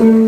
mm you.